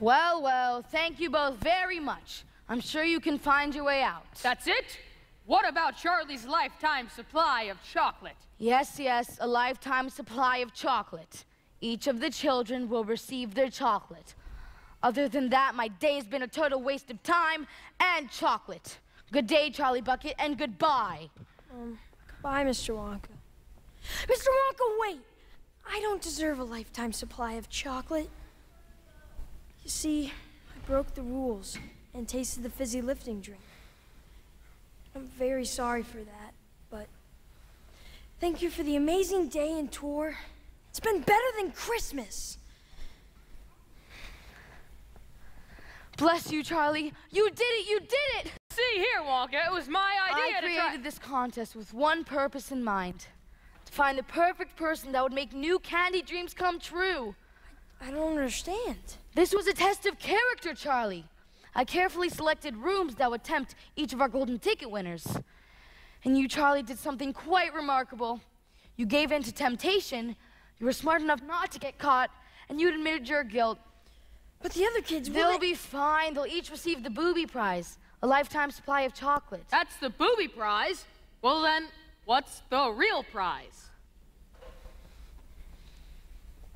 Well, well, thank you both very much. I'm sure you can find your way out. That's it? What about Charlie's lifetime supply of chocolate? Yes, yes, a lifetime supply of chocolate. Each of the children will receive their chocolate. Other than that, my day's been a total waste of time and chocolate. Good day, Charlie Bucket, and goodbye. Um, goodbye, Mr. Wonka. Mr. Wonka, wait! I don't deserve a lifetime supply of chocolate. You see, I broke the rules and tasted the fizzy lifting drink. I'm very sorry for that, but thank you for the amazing day and tour. It's been better than Christmas. Bless you, Charlie. You did it, you did it! See here, Wonka, it was my idea I to created try... this contest with one purpose in mind. To find the perfect person that would make new candy dreams come true. I don't understand. This was a test of character, Charlie. I carefully selected rooms that would tempt each of our golden ticket winners. And you, Charlie, did something quite remarkable. You gave in to temptation, you were smart enough not to get caught, and you admitted your guilt. But the other kids, They'll will be fine. They'll each receive the booby prize, a lifetime supply of chocolate. That's the booby prize. Well then, what's the real prize?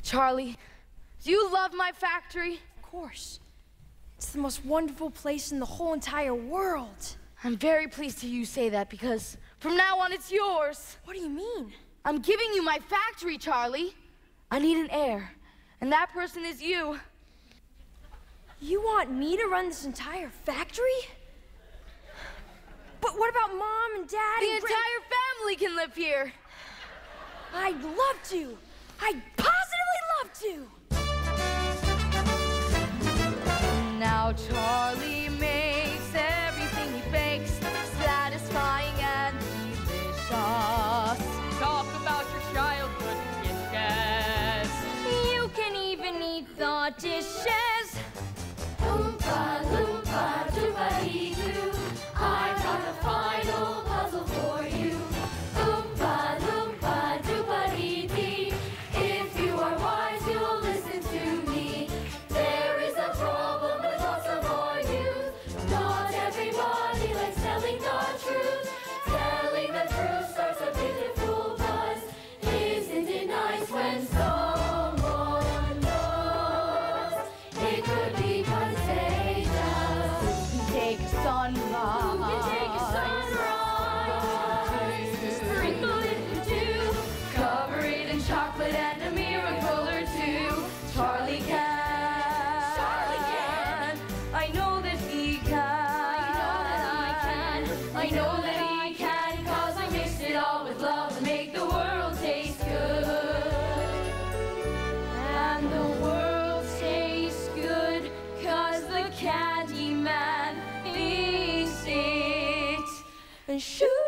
Charlie, do you love my factory? Of course. It's the most wonderful place in the whole entire world. I'm very pleased to hear you say that because from now on it's yours. What do you mean? I'm giving you my factory, Charlie. I need an heir, and that person is you. You want me to run this entire factory? But what about mom and dad The and entire family can live here. I'd love to. I'd childhood, Kit Kat. and shoot.